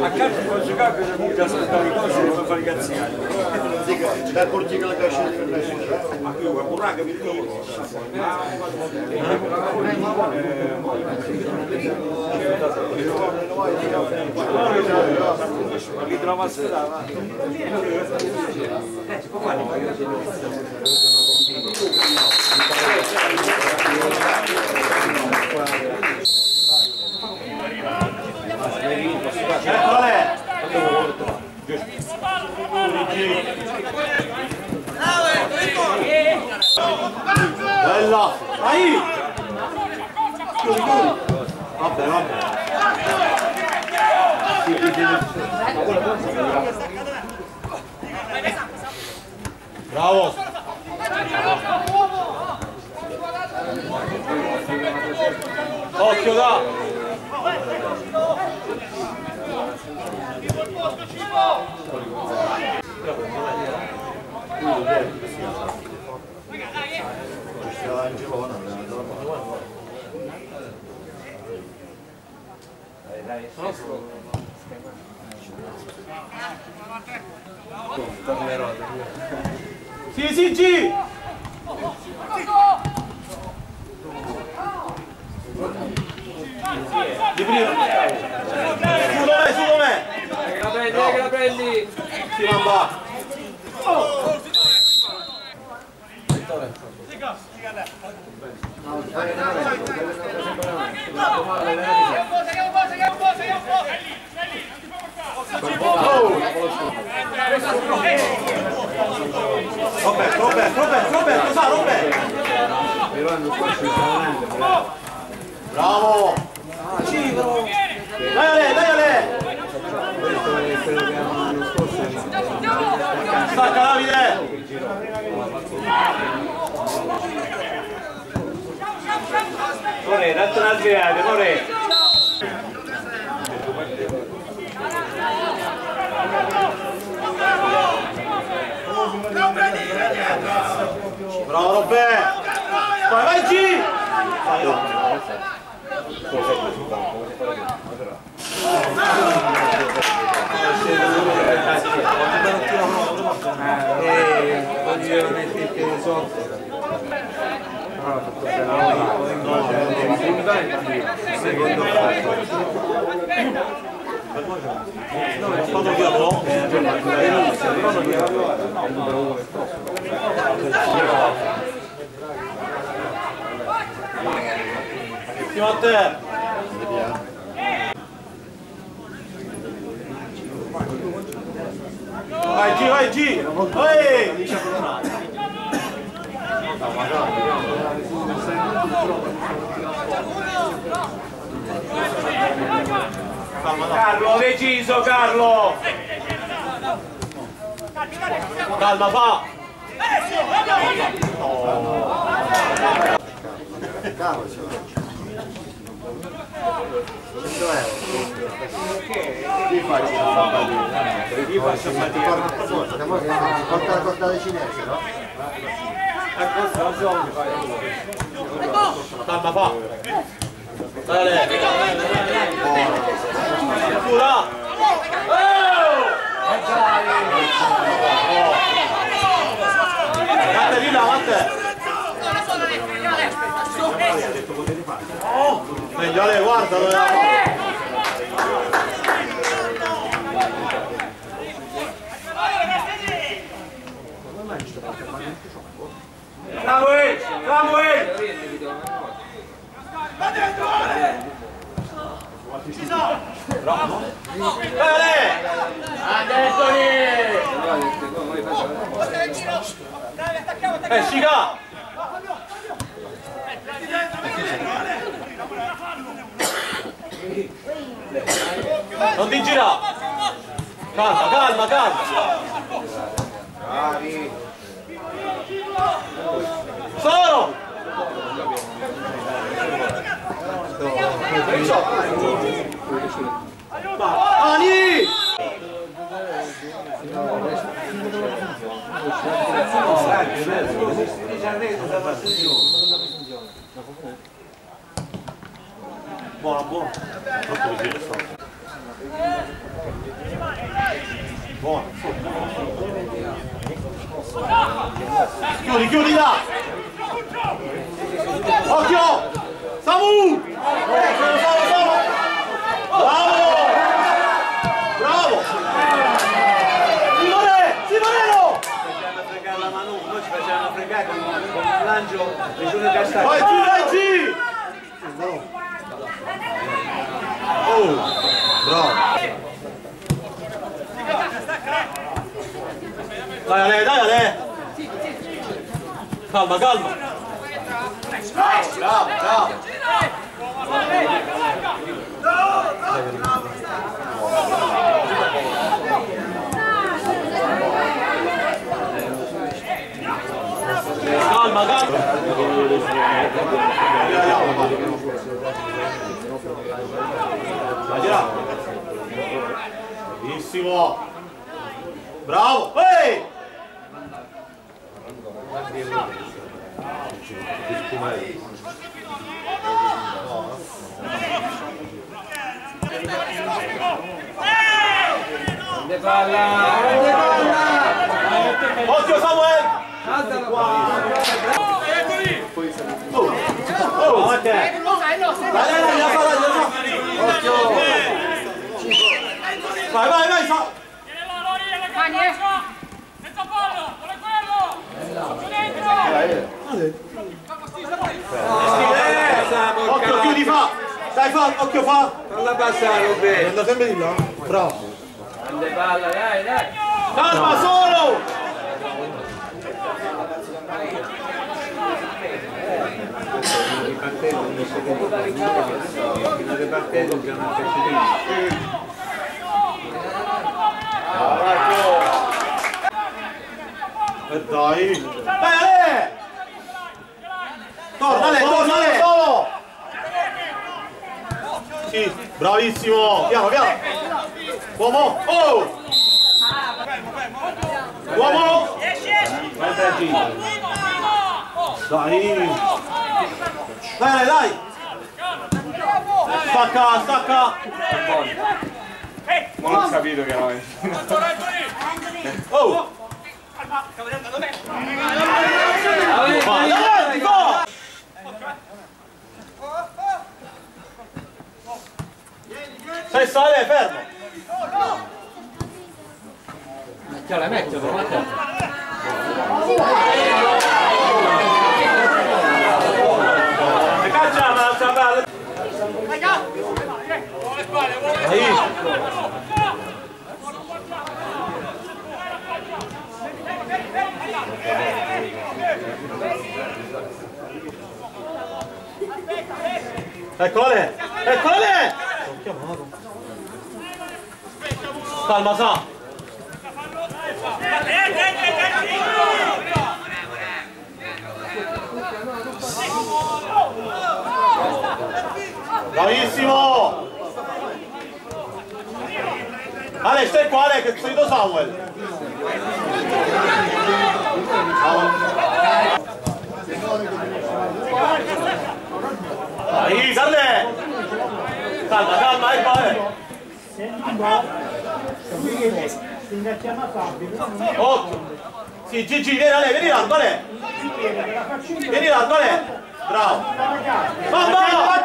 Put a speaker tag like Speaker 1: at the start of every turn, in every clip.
Speaker 1: A calcio può giocare per comunque ascoltare le cose e fare i cazziati.
Speaker 2: Da portiere la cascia di
Speaker 1: Ma io guardo un raga mi ricordo. Li trova a strada.
Speaker 2: Eccole! Bella! Vai! Vabbè, vabbè. Sì, sì, sì. Bravo! Occhio da! Sì, sì, G! Di prima. Su dov'è, su dov'è?
Speaker 3: La prendi, dai che la prendi!
Speaker 2: Si mamba. Robert, Robert, Robert, Robert, cosa Robert? Bravo! Dai Ale, dai Ale! Stacca Davide!
Speaker 1: More, tanto una sviata, more.
Speaker 2: Bravo Robert! Vai, vai G!
Speaker 3: Eh, voglio mettere il piede sotto. Secondo
Speaker 2: È stato via no? Ultimo a te! Vai G, vai G! Vai!
Speaker 1: Carlo, deciso, Carlo!
Speaker 2: Calma, fa!
Speaker 4: Porta la costata cinese, no?
Speaker 2: Calma, fa! Dale! Pura! Guarda lì davanti! Meglio Ale, guarda dove va!
Speaker 1: Samuel! Samuel!
Speaker 2: Ale! Eh, Shiga! Non ti gira! Calma, calma, calma! Solo! Ani! Buono, buono. Troppo vicino sto. Buono. Chiudi, chiudi là! Occhio! Samu! Bravo! Bravo! Simone! Simonello!
Speaker 1: Facevano fregare la mano, noi ci facevano fregare con Giulio Castaglio.
Speaker 2: Vai G, vai G! Oh! Bravo! Dai Ale, dai Ale! Calma, calma! Bravo, bravo! Calma, calma! Là! Bravissimo! Bravo! Ehi!
Speaker 3: Grande palla! Grande palla!
Speaker 2: Occhio Samuel!
Speaker 3: Alzalo qua!
Speaker 2: Oh, ma che? Dai, dai, dai, dai, la fa! Occhio! Vai, vai, vai, fa!
Speaker 5: Mani. Mezzo pollo, vuole quello! Dentro!
Speaker 2: Occhio, chiudi, fa! Dai, fa, occhio, fa!
Speaker 3: Falla passare, bene!
Speaker 2: Anda sempre di là? Bravo!
Speaker 3: Grande palla, dai, dai!
Speaker 2: Calma, solo! E dai! Dai, Ale! Torna, Ale, torna, Ale! Solo! Sì, bravissimo! Piano, piano! Uomo! Oh! Uomo! Guarda G. Dai! Dai, dai! Stacca, stacca!
Speaker 1: Non ho capito che era
Speaker 2: Oh!
Speaker 3: Vai,
Speaker 2: Vai,
Speaker 3: vai,
Speaker 2: avanti, va! Sei sale, fermo!
Speaker 3: Mettila, mettila, mettila!
Speaker 2: E caccia, ma alza palla! L'ho chiamato. Calma, sa! Bravissimo! Ale, stai qua, Ale, che sei do Samuel! Dai, sale! Calma, calma, ecco, Ale! Occhio! Sì, Gigi, vieni Ale, vieni largo, Ale! Vieni largo, Ale! Bravo! Mamma, a!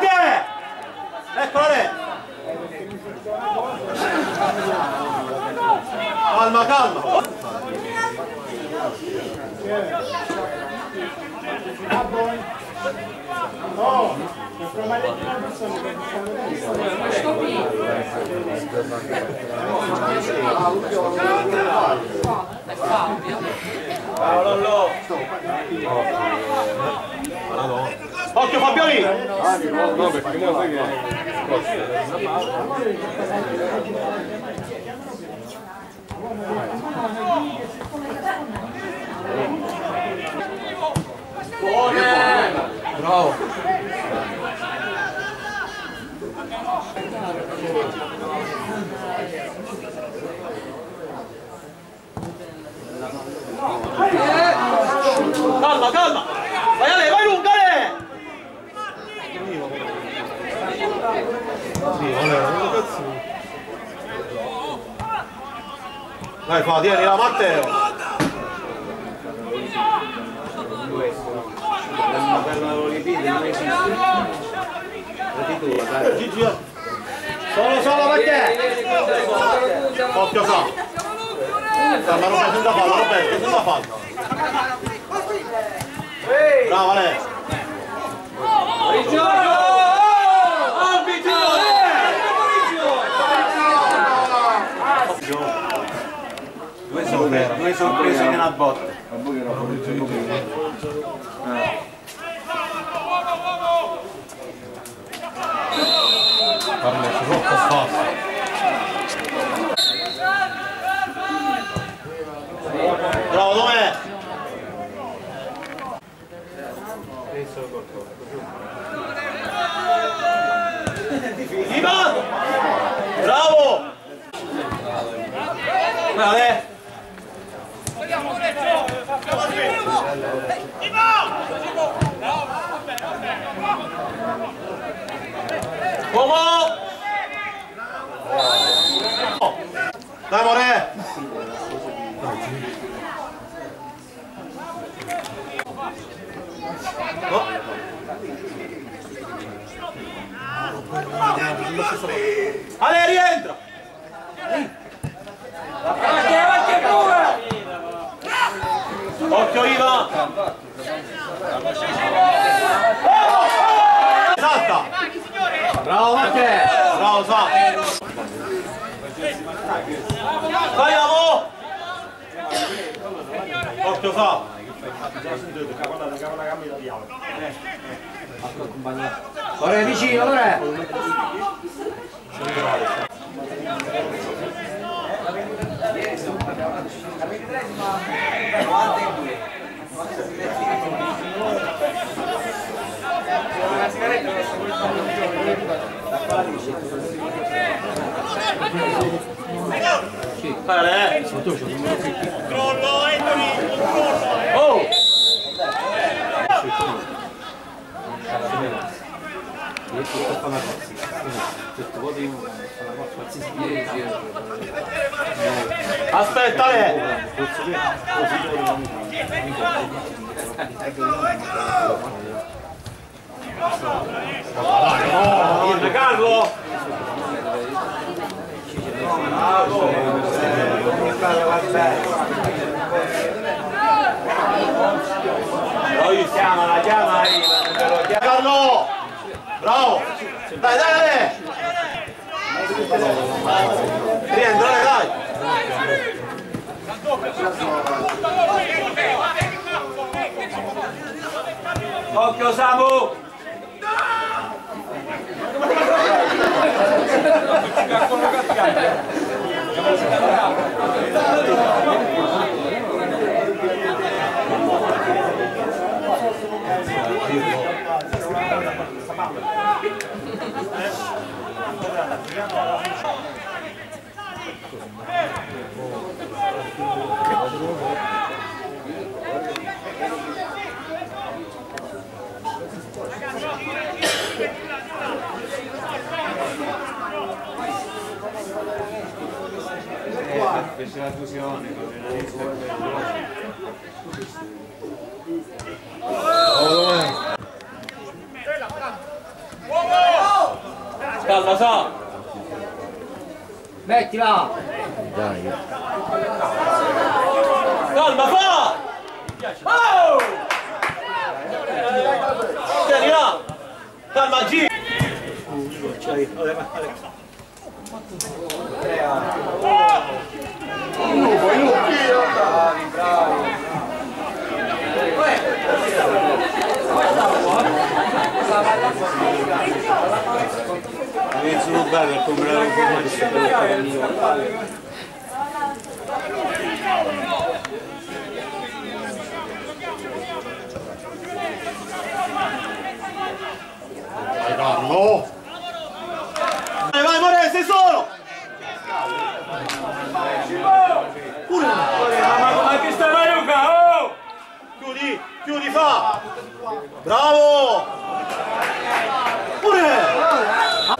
Speaker 2: Eccola Ale! Calma, calma!
Speaker 1: Paolo Lo.
Speaker 2: Occhio Fabioli!
Speaker 1: No, perché mo sai che...
Speaker 2: Bravo! Calma, calma! Vai Ale, vai lunga Ale! Dai, fa, tieni la Matteo!
Speaker 3: Per la Olimpiade non esiste. Retitura, dai.
Speaker 2: Gigi. Solo, solo per te! Occhio, sa! Calma, Roberto, senza fallo, Roberto, senza fallo! Bravo Ale!
Speaker 3: Due sorprese, due sorprese nella botta.
Speaker 2: Parla troppo fast. Bravo, dov'è? Ivan! Bravo! Vale! Uomo! Dai, More! Ale, rientra! Occhio Iva! Salta! Bravo Matteo! Bravo Sa! Vai Amo! Occhio Sa!
Speaker 4: Ora è vicino, ora!
Speaker 2: Vai Ale!
Speaker 1: Crollo, Anthony, un crollo, eh!
Speaker 2: Oh! Aspetta Ale! Dai, Carlo! Bravissimo! Chiamala, chiamala! Carlo! Bravo! Dai, dai, dai! Rientra, dai, dai! Occhio Samu!
Speaker 3: Fece la fusione con il
Speaker 2: Calma, Sa!
Speaker 4: Mettila!
Speaker 2: Calma, fa! Oh! Tieni là! Calma, G!
Speaker 3: Devi solo bello come la informazione.
Speaker 2: Vai, Carlo! Vai, vai, More, sei solo! Pure!
Speaker 1: Ma, che sta
Speaker 2: fa! Bravo! Pure!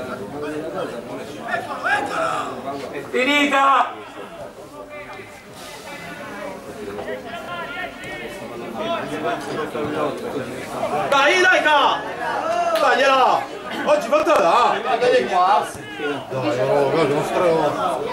Speaker 1: Finita!
Speaker 2: Dai, dai, ca! Dagliela! Oggi fatela! Dai, oh, guarda, uno strano.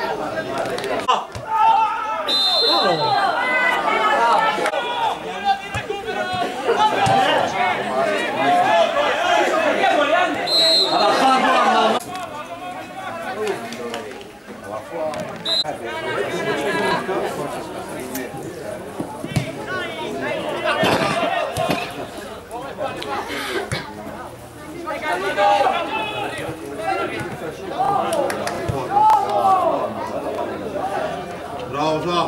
Speaker 2: Bravo, Sa!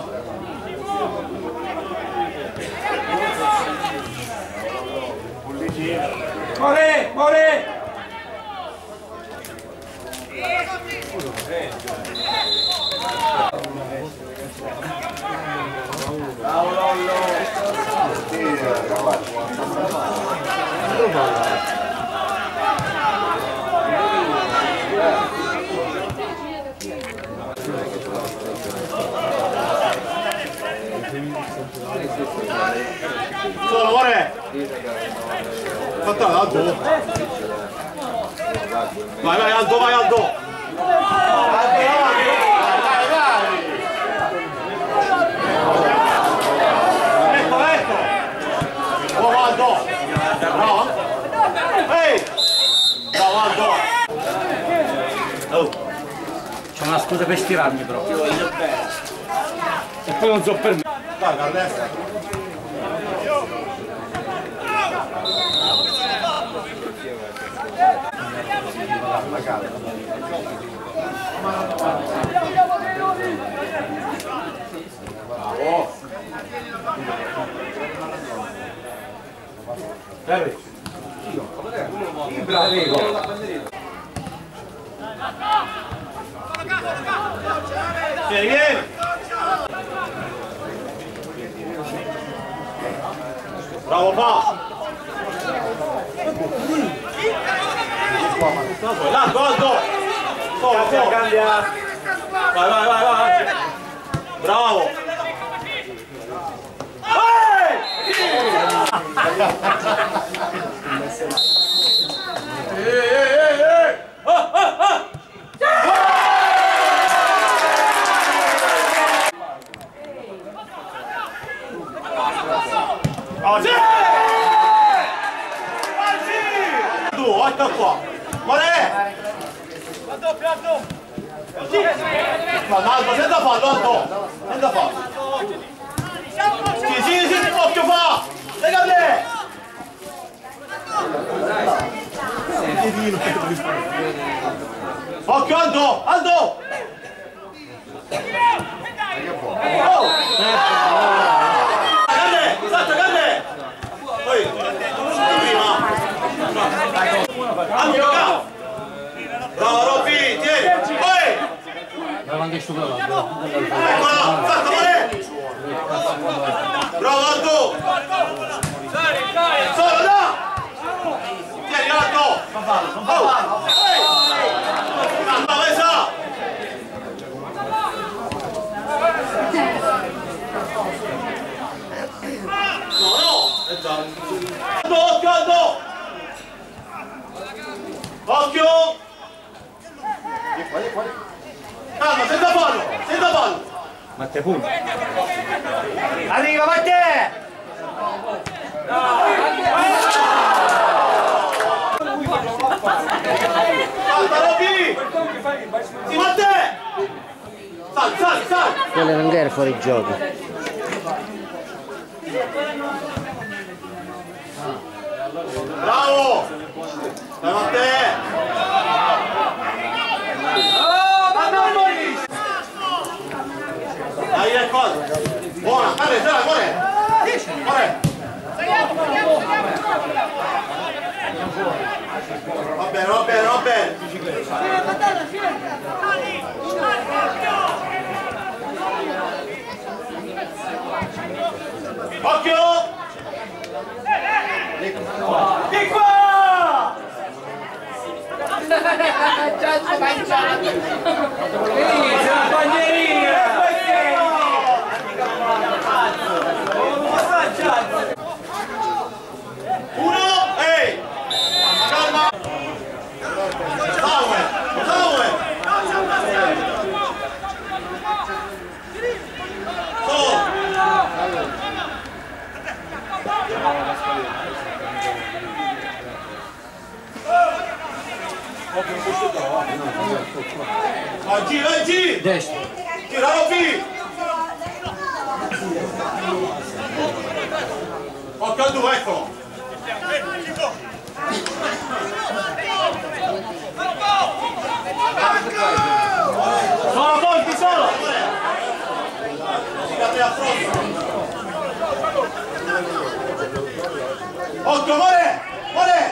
Speaker 1: More! More!
Speaker 2: Solo, Fatela, Aldo! Vai, vai, Aldo, vai, Aldo! Ecco, ecco! Bravo, Aldo! Bravo! Ehi! Bravo, Aldo! Oh!
Speaker 4: C'è una scusa per stirarmi però.
Speaker 3: E poi non so per me.
Speaker 2: Dai, a destra! Vieni, vieni! Bravo, fa! L'alto, alto! Solo, solo! Cambia! Vai, vai, vai, vai! Bravo! Ehi! Ehi, ehi, ehi! Ah, ah, ah! Ah, sì! Ah, sì! Tu, guarda qua! More!
Speaker 1: Aldo!
Speaker 2: Ma Aldo, senza fallo, Aldo! Senza fallo! Sì, sì, sì, occhio fa! Lega lì! Occhio Aldo! Aldo! Oh! Grande! Salta, grande! Poi, prima! Aldo, bravo! Bravo Robby, tieni! Poi!
Speaker 4: Davanti a sto bravo.
Speaker 2: Aldo! Solo, là! Tieni, Aldo! Non fallo, non fallo! No, no! Occhio, Aldo! Occhio! Calma, senza fallo! Senza fallo!
Speaker 3: Ma te punto.
Speaker 4: Arriva, Matteo!
Speaker 2: Sali, sali, sali!
Speaker 4: Quello non era fuori gioco.
Speaker 2: Bravo! Dai Matte! Dai, ecco! Buona! Dai, dai, cuore! Cuore! Va bene, va bene, va bene!
Speaker 5: おっと、
Speaker 3: 頑張れ。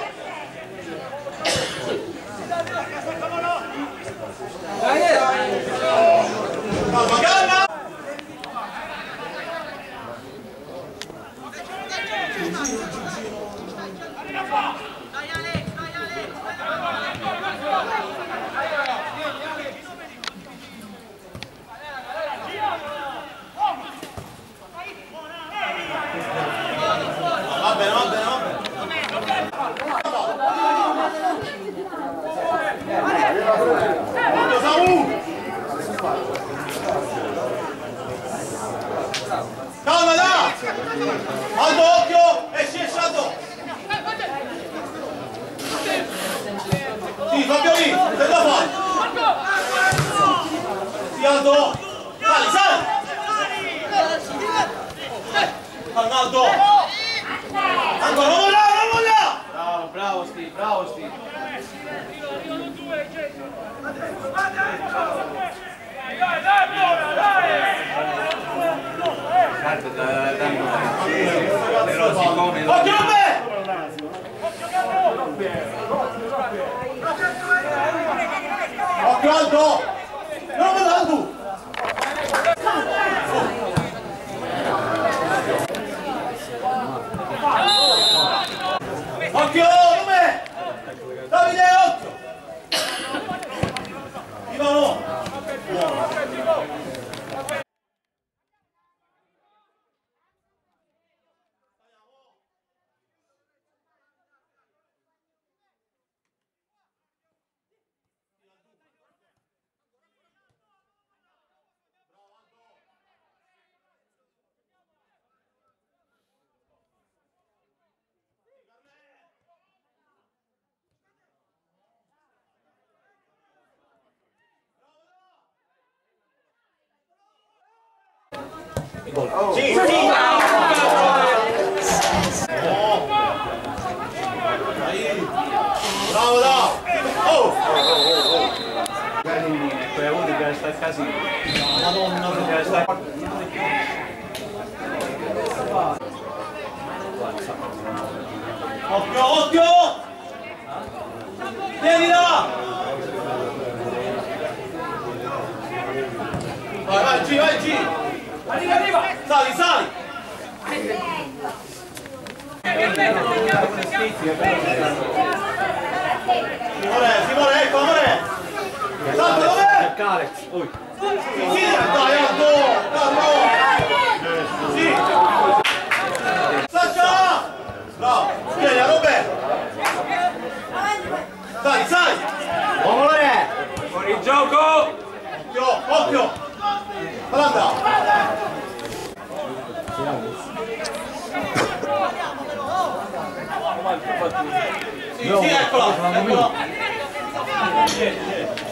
Speaker 3: però siccome lo...
Speaker 2: Occhio Aldo!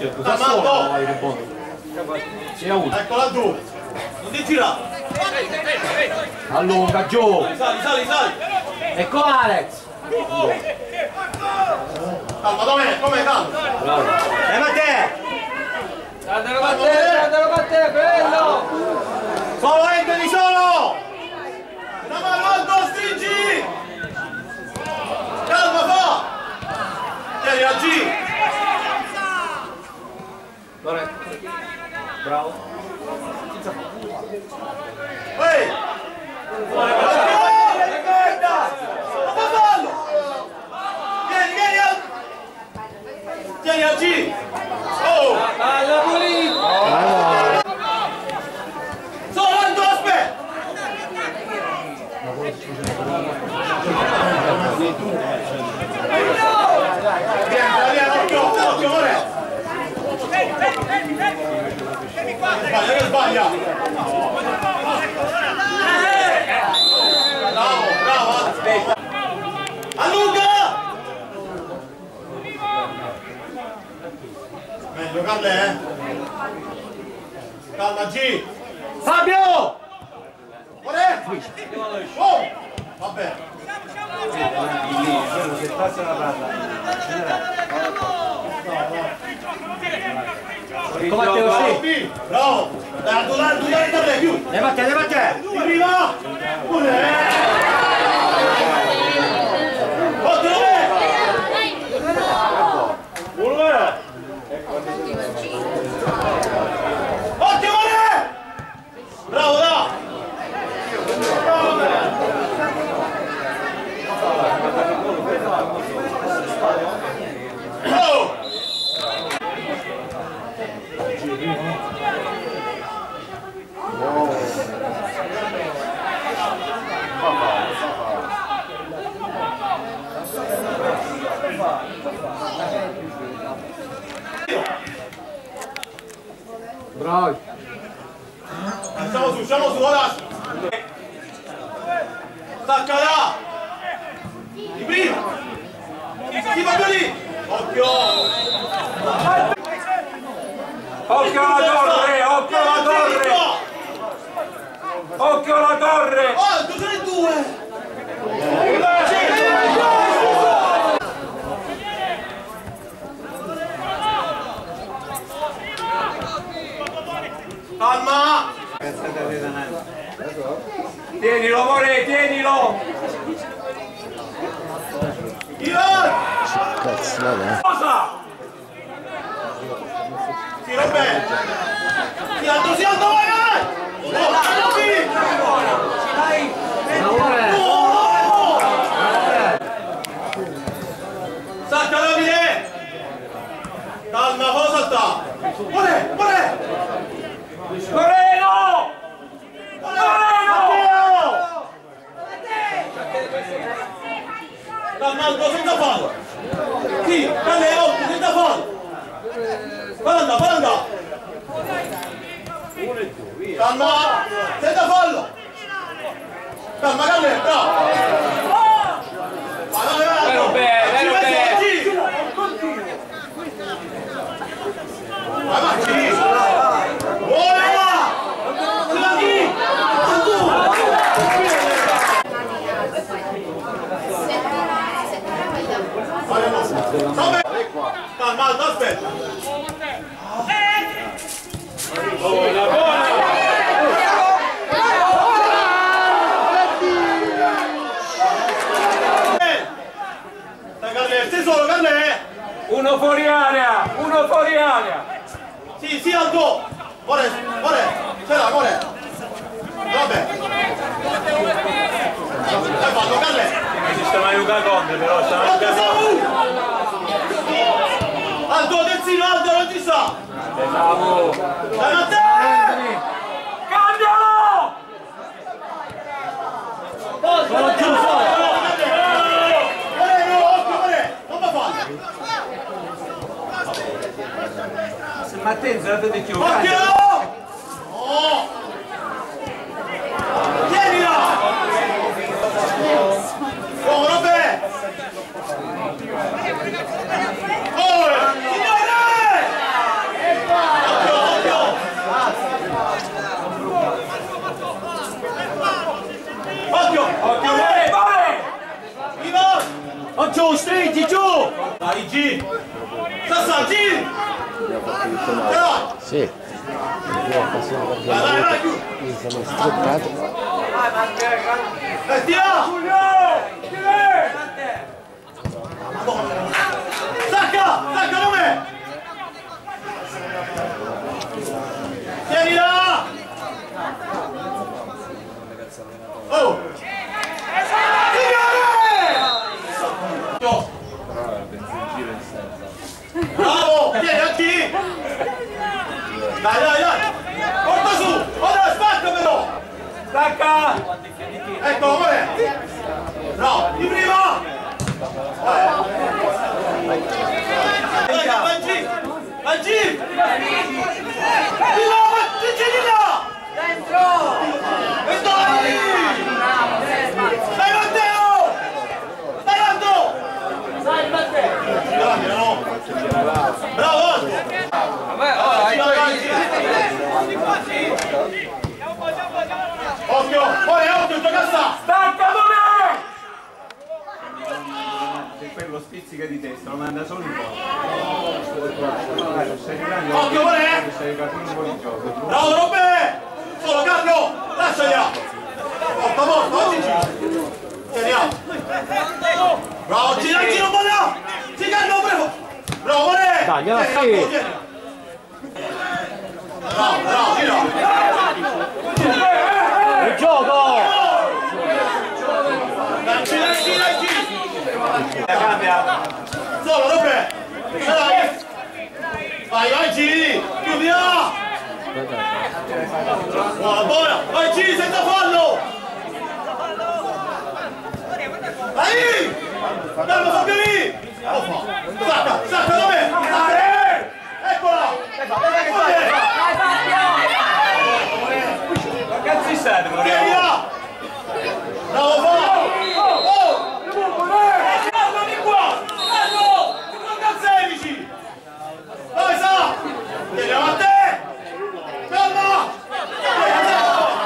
Speaker 2: Cioè, cosa sono? Eccola giù! Non ti girare!
Speaker 4: Allunga giù!
Speaker 2: Sali, sali, sali!
Speaker 4: Ecco Alex!
Speaker 2: Calma, dov'è? Come calma?
Speaker 4: Eh, e te,
Speaker 5: Andalo Matteo, andalo Matteo, bello!
Speaker 2: Solo eh, di solo! Una mano alto, stringi! Calma, fa! Tieni la G! Bora.
Speaker 3: É Bravo.
Speaker 2: Ei! Bora, Bora. Tieni oggi! Oh! Alla pulita! Solo Ando, aspetta! Sbaglia, che sbaglia. Bravo, bravo, aspetta. Allunga! Meglio, Calle, eh. Calma, G.
Speaker 4: Fabio!
Speaker 2: Amore. Oh! Vabbè.
Speaker 3: Se passa la palla.
Speaker 4: Come te lo sei?
Speaker 2: Sì, bravo. Dai, tu dai, tu dai, dai, più.
Speaker 4: Levate, levate!
Speaker 2: Di prima. Olè. Ottimo, Olè. Ottimo, Olè. Bravo, da. Oh!
Speaker 4: Bravi!
Speaker 2: Siamo su, siamo su, ora! Stacca là! Di prima! Sì, proprio lì! Occhio!
Speaker 1: Occhio alla torre, occhio alla torre, occhio alla torre.
Speaker 2: Oh, due sono i due! Calma!
Speaker 1: Tienilo, amore, tienilo.
Speaker 2: Ivan!
Speaker 6: Cazzo, vabbè.
Speaker 1: Cosa?
Speaker 2: Si alto, si alto, vai, vai! Oh, sì!
Speaker 4: Amore!
Speaker 2: Oh! Sacca Davide! Calma, cosa salta? Ore, ore!
Speaker 1: Moreno!
Speaker 2: Matteo! Calmando, senza fallo! Sì, Calle, occhio, senza fallo! Falla andare, falla andare! Calma, senza fallo! Calma, Calle, bravo! Vai, vai, vai!
Speaker 1: Vero bene,
Speaker 2: Ci
Speaker 1: vero
Speaker 2: metti,
Speaker 1: bene.
Speaker 2: ci! Vai, vai, ci! Buona! Ce la chi? Salve! Calma, Aldo, aspetta! Buona, buona! Dai, Calle, stai solo, Calle!
Speaker 1: Uno fuori area, area.
Speaker 2: Sì, sì, Aldo! Ore, ore! Ce l'ha, ore! Vabbè! Dai, fallo, Calle!
Speaker 1: Sistema Yuga Conte però, sta
Speaker 2: Aldo, Samu! Aldo, terzino, Aldo, non ci sta! Dai, Matteo!
Speaker 1: Cambialo!
Speaker 4: Sono chiuso!
Speaker 2: Ore, no, occhio, ore! Non mi fallo!
Speaker 1: La ti chiudo.
Speaker 2: Occhio! Oh! Tienila! Oh, Robè! Oh, signore! Occhio, occhio! Occhio!
Speaker 1: Occhio, vai, vai!
Speaker 2: Viva! Oh, giù, stretti, giù! Dai, G! Sassa, G! Dai!
Speaker 6: Sì. Io passiamo per
Speaker 2: Vai, vai, vai, giù!
Speaker 6: mi sono strappato.
Speaker 2: Tira! Sacca! Sacca come? Tienila! Oh! Stacca! Ecco, ora! No, di primo! Vai, Mangi! Dillo! Mangi dillo! Dentro! E dai! Dai Matteo! Oh! Dai Matteo! Dai Matteo! Bravo! Bravo!
Speaker 1: Vabbè,
Speaker 2: oh, hai
Speaker 3: occhio! Ore, occhio, giocassa! Stacca Dune! Se quello spizzica di
Speaker 2: testa, lo
Speaker 3: manda solo in po'. Occhio, Ore!
Speaker 2: Bravo, Robè! Solo Carlo! Lasciala! Morto, morto, oggi Teniamo! Bravo, gira, gira, buona! Sì, Carlo, bravo! Bravo, Ore!
Speaker 4: Tagliala, sì!
Speaker 2: Bravo, bravo, gira! Cambia! Solo! Dai! Vai, vai, giri! Chiudila! Buona, buona! Vai, giri senza fallo! Andiamo, Fabio lì! Oh, fa. Sacca, sacca, dov'è? Dai! Eccola!
Speaker 3: Ma cazzo state, Moreno?
Speaker 2: Tienila! Bravo, fa! Oh! Guardami qua! Carlo! Non da 16! Dove sta? Tieni a te! Calma!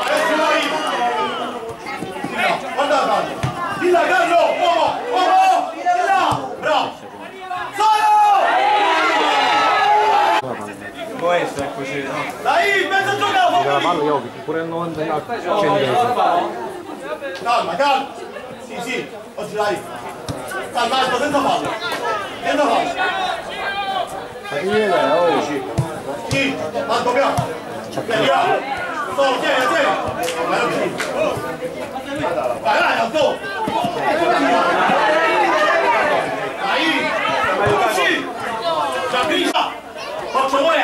Speaker 2: Adesso vai! Guarda Carlo! Di là Carlo! Uomo! Uomo! Di là! Bravo! Solo!
Speaker 3: Può essere così, no?
Speaker 2: Dai, mezzo giocato!
Speaker 6: La palla io pure il 90 centesimo.
Speaker 2: Calma, calma! Sì, sì, oggi dai! Calma, alto, senza fallo! Senza fallo! Sì, alto piano! Tieni là! Solo, tieni, tieni! Vai, ok. Vai, vai, alto! Dai! Usci! Giangrisa! Faccio vuole!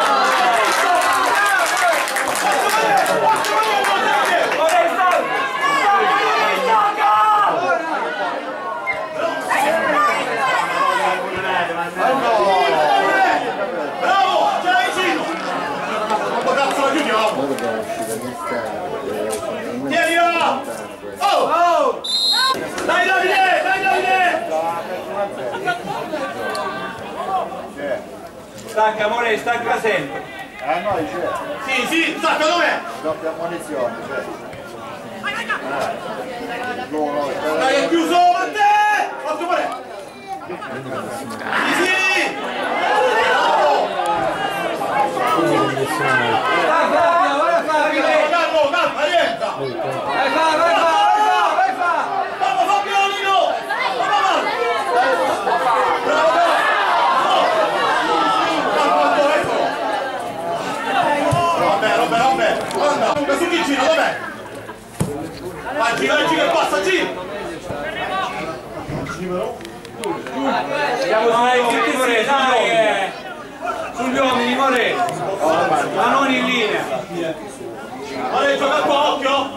Speaker 2: Dai Davide! Dai Davide!
Speaker 3: Stacca, More, stacca sempre.
Speaker 7: A noi c'è,
Speaker 2: Sì, sì, sacca dov'è?
Speaker 7: doppia munizione, c'è. No, no,
Speaker 2: Dai, è chiuso te! Occhio per Sì, sì! Bravo!
Speaker 5: Vai vai Fabio!
Speaker 2: Calmo, calma, rientra!
Speaker 5: Vai Fabio, vai Fabio! Vai Fabio!
Speaker 2: Vamos Fabiolino! Vamos! Bravo! Calma, ecco! Vabbè, vabbè, vabbè! Comunque su chi gira, dov'è? Vai, gira, gira, passa, gira!
Speaker 3: Siamo sugli uomini, More, sugli uomini. Sugli uomini, More. Ma non in linea.
Speaker 2: Vale, gioca qua! Occhio!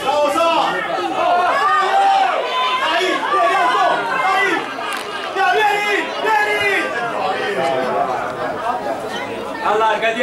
Speaker 2: Bravo, Sa! Dai, vieni, Alto! Dai! Vieni, vieni!
Speaker 3: Allargati,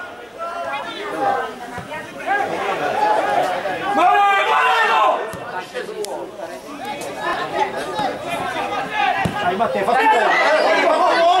Speaker 4: Dai Matteo, fatti bene!